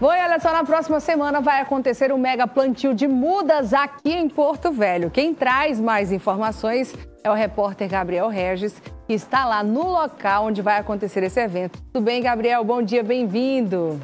Bom, e olha só, na próxima semana vai acontecer um mega plantio de mudas aqui em Porto Velho. Quem traz mais informações é o repórter Gabriel Regis, que está lá no local onde vai acontecer esse evento. Tudo bem, Gabriel? Bom dia, bem-vindo.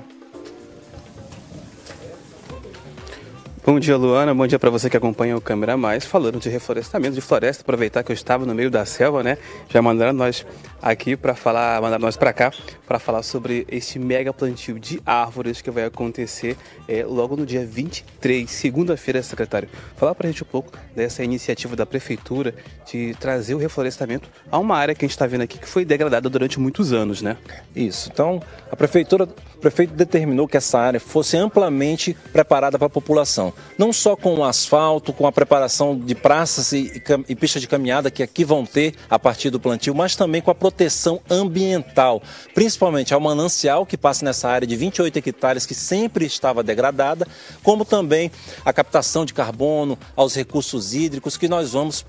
Bom dia, Luana. Bom dia para você que acompanha o Câmera Mais. Falando de reflorestamento de floresta, aproveitar que eu estava no meio da selva, né? Já mandaram nós aqui para falar, mandaram nós para cá para falar sobre este mega plantio de árvores que vai acontecer é, logo no dia 23, segunda-feira, secretário. Falar para a gente um pouco dessa iniciativa da prefeitura de trazer o reflorestamento a uma área que a gente está vendo aqui que foi degradada durante muitos anos, né? Isso. Então, a prefeitura, o prefeito determinou que essa área fosse amplamente preparada para a população não só com o asfalto, com a preparação de praças e, e pistas de caminhada que aqui vão ter a partir do plantio, mas também com a proteção ambiental, principalmente ao manancial que passa nessa área de 28 hectares que sempre estava degradada, como também a captação de carbono, aos recursos hídricos que nós vamos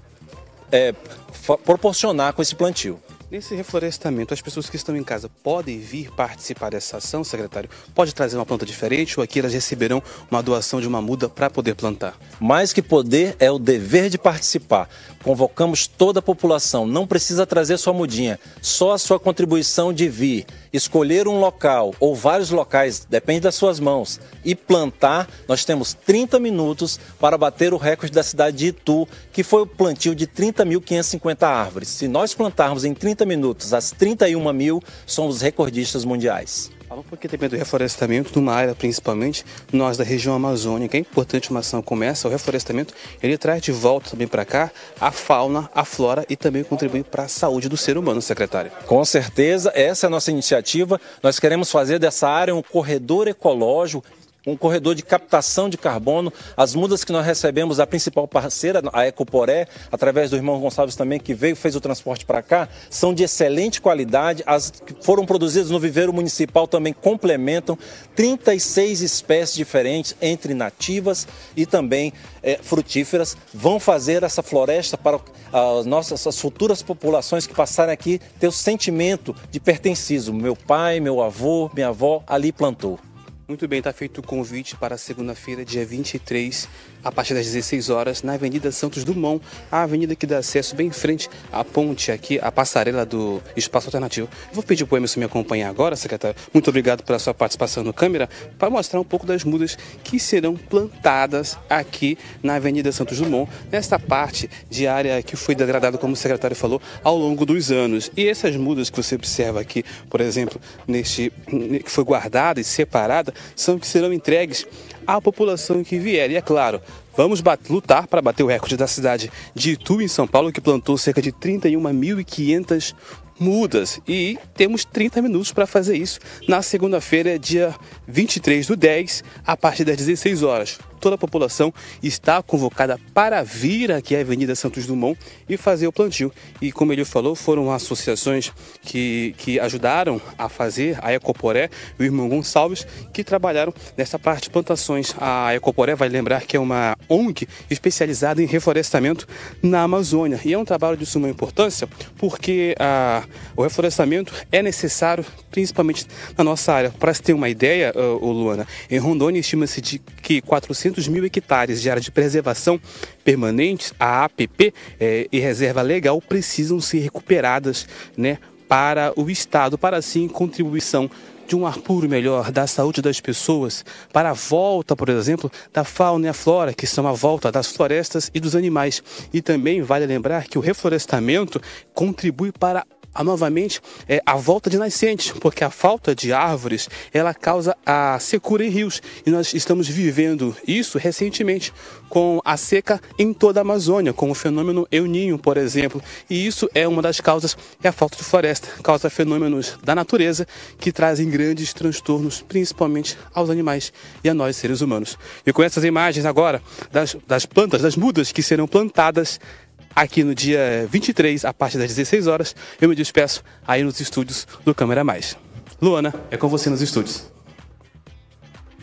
é, proporcionar com esse plantio. Nesse reflorestamento, as pessoas que estão em casa podem vir participar dessa ação, secretário? Pode trazer uma planta diferente ou aqui elas receberão uma doação de uma muda para poder plantar? Mais que poder, é o dever de participar. Convocamos toda a população, não precisa trazer sua mudinha, só a sua contribuição de vir, escolher um local ou vários locais, depende das suas mãos, e plantar. Nós temos 30 minutos para bater o recorde da cidade de Itu, que foi o plantio de 30.550 árvores. Se nós plantarmos em 30 minutos as 31 mil, somos recordistas mundiais. Fala um pouquinho também do reflorestamento numa área, principalmente nós da região amazônica. É importante uma ação como essa, o reflorestamento, ele traz de volta também para cá a fauna, a flora e também contribui para a saúde do ser humano, secretário. Com certeza, essa é a nossa iniciativa. Nós queremos fazer dessa área um corredor ecológico um corredor de captação de carbono. As mudas que nós recebemos da principal parceira, a Ecoporé, através do irmão Gonçalves também, que veio fez o transporte para cá, são de excelente qualidade. As que foram produzidas no viveiro municipal também complementam 36 espécies diferentes, entre nativas e também é, frutíferas. Vão fazer essa floresta para as nossas as futuras populações que passarem aqui ter o sentimento de pertencismo. Meu pai, meu avô, minha avó ali plantou. Muito bem, está feito o convite para segunda-feira, dia 23, a partir das 16 horas, na Avenida Santos Dumont, a avenida que dá acesso bem em frente à ponte aqui, a passarela do Espaço Alternativo. vou pedir para o Emerson me acompanhar agora, secretário. Muito obrigado pela sua participação no câmera, para mostrar um pouco das mudas que serão plantadas aqui na Avenida Santos Dumont, nesta parte de área que foi degradada, como o secretário falou, ao longo dos anos. E essas mudas que você observa aqui, por exemplo, neste que foi guardada e separada, são que serão entregues à população que vier. E é claro, vamos lutar para bater o recorde da cidade de Itu, em São Paulo, que plantou cerca de 31.500 mudas. E temos 30 minutos para fazer isso. Na segunda-feira, dia 23 do 10, a partir das 16 horas toda a população está convocada para vir aqui à Avenida Santos Dumont e fazer o plantio. E como ele falou, foram associações que, que ajudaram a fazer, a Ecoporé e o irmão Gonçalves, que trabalharam nessa parte de plantações. A Ecoporé vai lembrar que é uma ONG especializada em reflorestamento na Amazônia. E é um trabalho de suma importância porque a, o reflorestamento é necessário, principalmente na nossa área. Para se ter uma ideia, uh, Luana, em Rondônia estima-se que 400 200 mil hectares de área de preservação permanentes, a APP é, e reserva legal, precisam ser recuperadas né, para o Estado, para assim contribuição de um ar puro melhor, da saúde das pessoas, para a volta, por exemplo, da fauna e a flora, que são a volta das florestas e dos animais. E também vale lembrar que o reflorestamento contribui para a, novamente é, a volta de nascentes, porque a falta de árvores ela causa a secura em rios. E nós estamos vivendo isso recentemente com a seca em toda a Amazônia, com o fenômeno El Ninho, por exemplo, e isso é uma das causas é a falta de floresta, causa fenômenos da natureza que trazem grandes transtornos, principalmente aos animais e a nós seres humanos. E com essas imagens agora das, das plantas, das mudas que serão plantadas aqui no dia 23, a partir das 16 horas. Eu me despeço aí nos estúdios do Câmera Mais. Luana, é com você nos estúdios.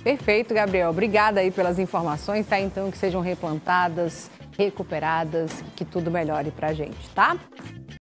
Perfeito, Gabriel. Obrigada aí pelas informações, tá? Então, que sejam replantadas, recuperadas, que tudo melhore pra gente, tá?